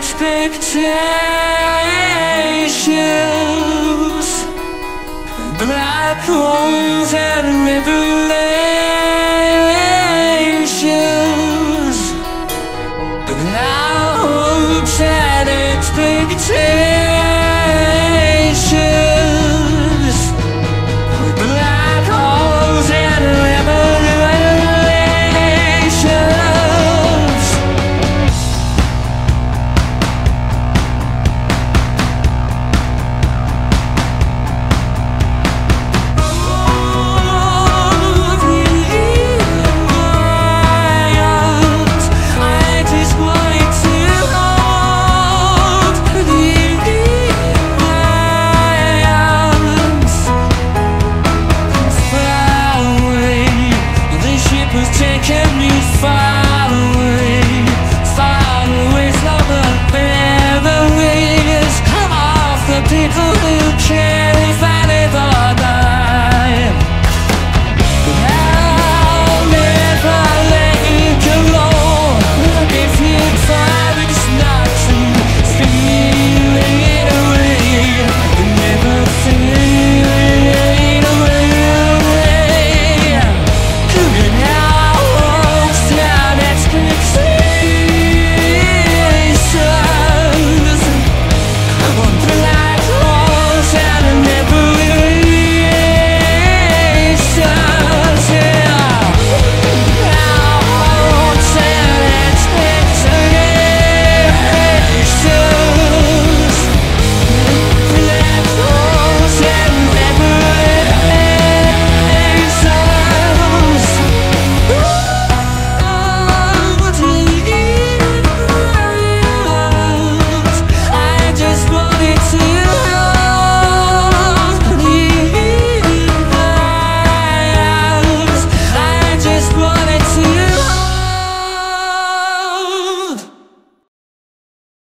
expectations, black holes and revelations. Our hopes and expectations,